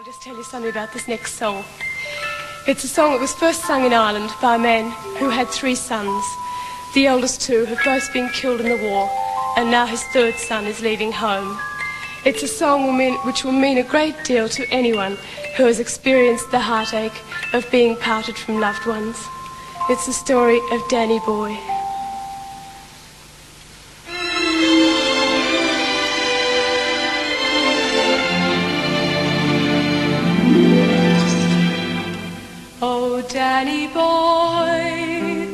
I'll just tell you something about this next song. It's a song that was first sung in Ireland by a man who had three sons. The eldest two have both been killed in the war, and now his third son is leaving home. It's a song which will mean a great deal to anyone who has experienced the heartache of being parted from loved ones. It's the story of Danny Boy. Danny boy,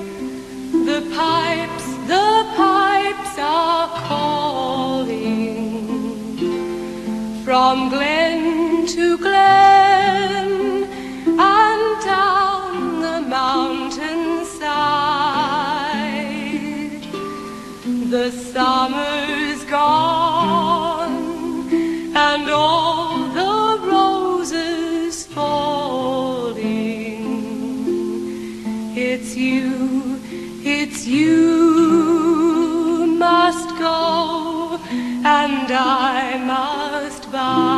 the pipes, the pipes are calling from glen to glen and down the mountainside. The summer's It's you, it's you must go, and I must bide.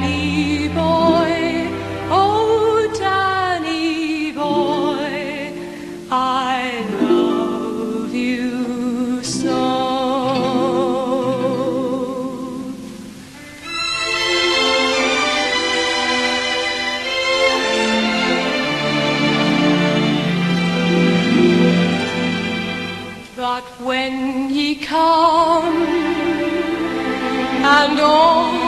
Danny boy, oh, Danny boy, I love you so. But when ye come and all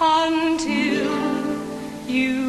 until you